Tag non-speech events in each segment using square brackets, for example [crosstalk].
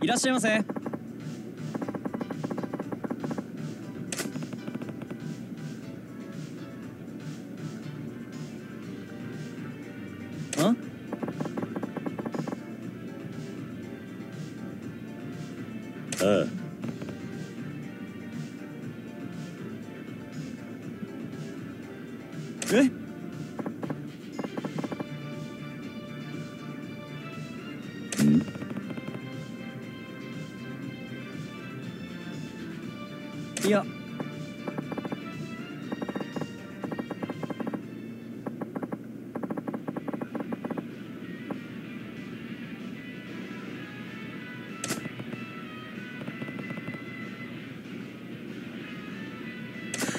いらっしゃいませ。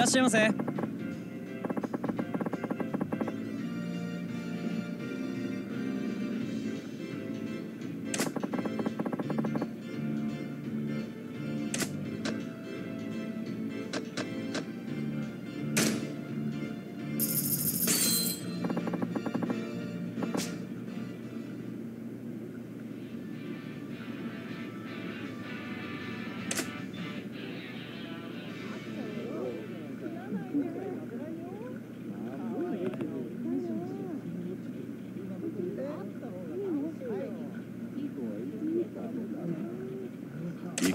らっしゃいませ。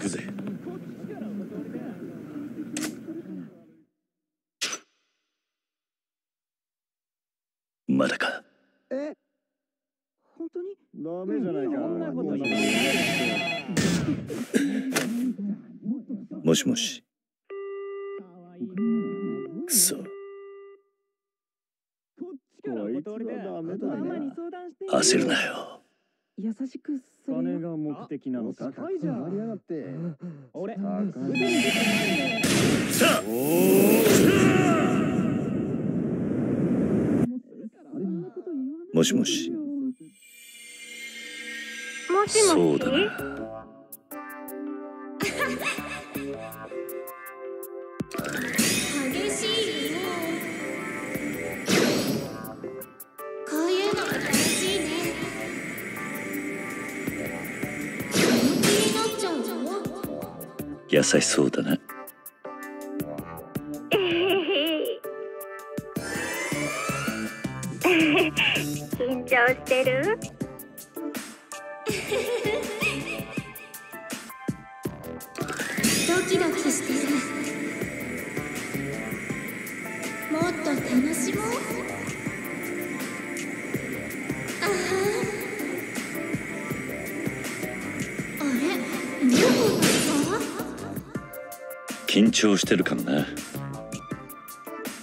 くぜ。まだか？え？本当に？ダメじゃないか。そんなこと。言もしもし。くそ焦るなよ優しくそれ金が目的なのか。高いじゃん。りやがって。俺。もしもし。もしもし。そうだな優しそうだな [laughs] 緊張してる？ドキドキしてる。もっと楽し緊張してるかもな。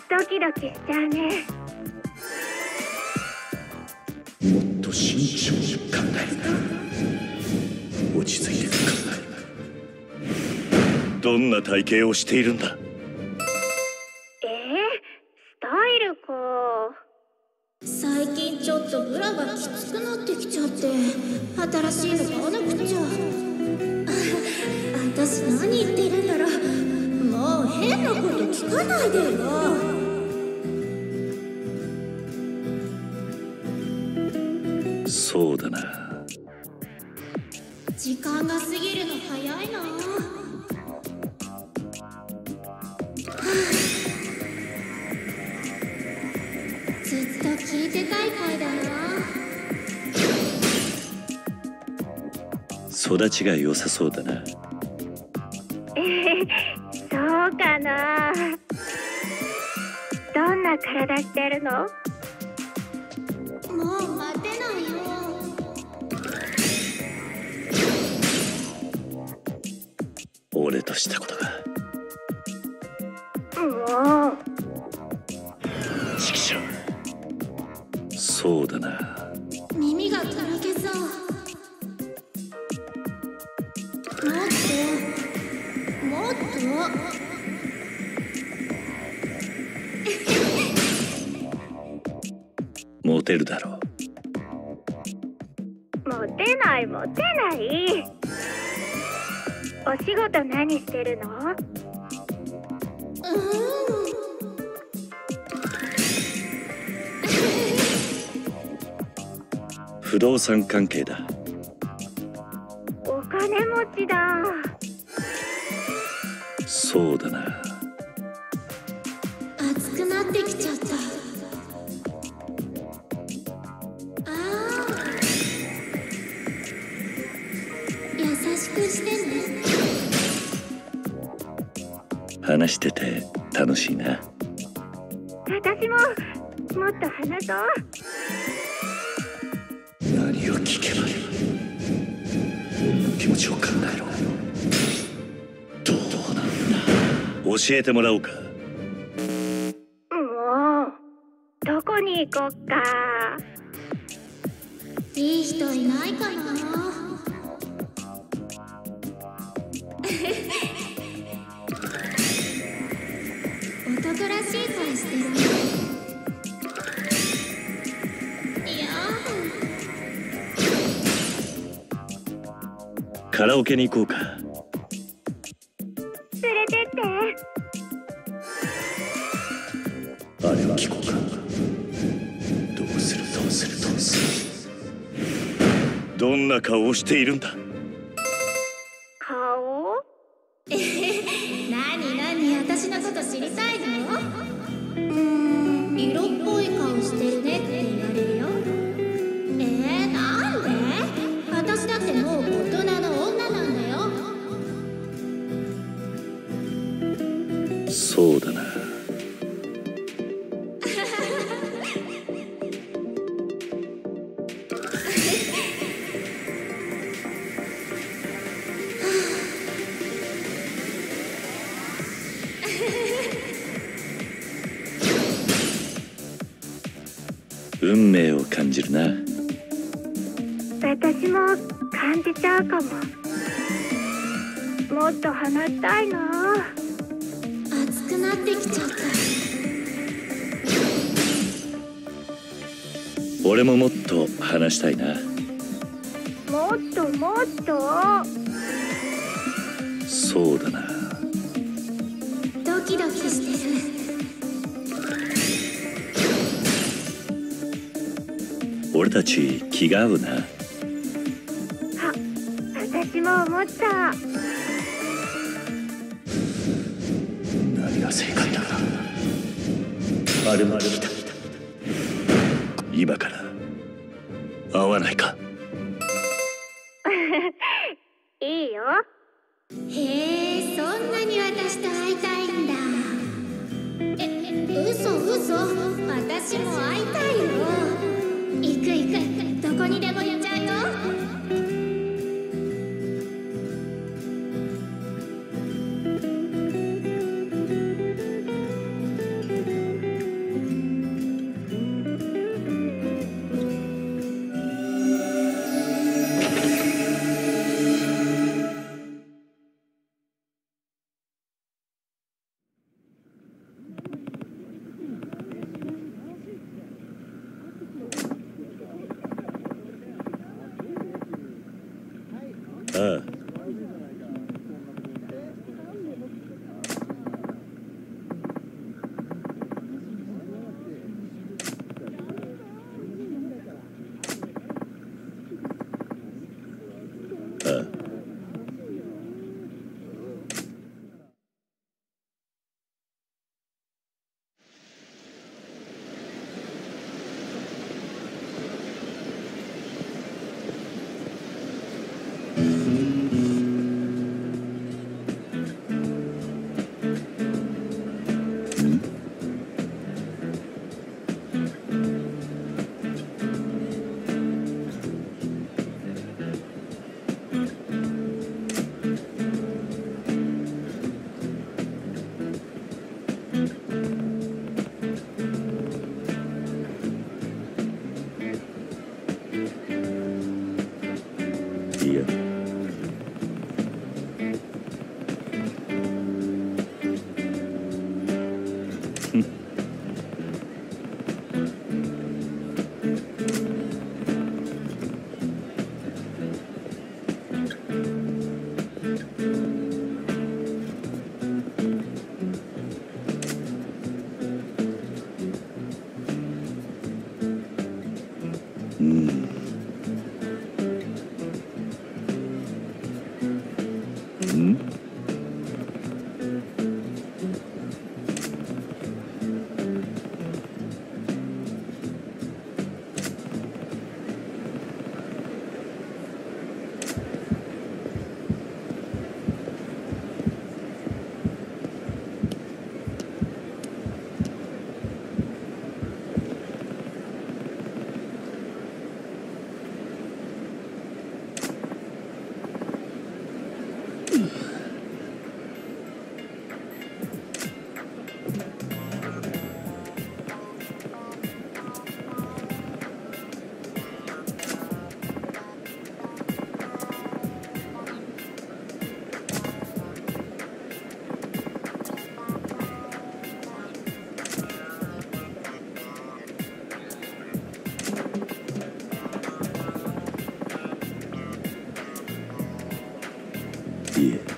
ドキドキしちゃうね。もっと慎重に考えるな。落ち着いて考えるどんな体型をしているんだ？えー、スタイルか。最近ちょっとブラがきつくなってきちゃって新しいの買わなくちゃ。あ私何言ってるんだろうもう変なこと聞かないでよ。そうだな。時間が過ぎるの早いな。はあ。ずっと聞いてたい回だな。育ちが良さそうだなな。どんな体してるの？もう待てないよ。俺としたことが。もう。そうだな。耳がとろけそう。もっともっと？モテるだろモテないモテない。お仕事何してるの？不動産関係だしくしてね。話してて楽しいな。私ももっと話そう。何を聞けばいい気持ちを考えろ。どうなんだ？教えてもらおうか。もう。どこに行こっか。いい人いないかな男らしい声してるカラオケに行こうか。連れてって。あれを聞こうか。どうするどうするどうする。どんな顔をしているんだ。運命を感じるな。私も感じちゃうかも。もっと話したいな。熱くなってきちゃった。俺ももっと話したいな。もっともっと？そうだな。ドキドキしてる俺たち気が合うな。あ私も思った。何が正解だあれも聞いた。今から。会わないか。[laughs] いいよ。へえそんなに私と会いたいんだ。え嘘嘘。私も会いたいよ行く行く。どこにでも行く。Uh. России.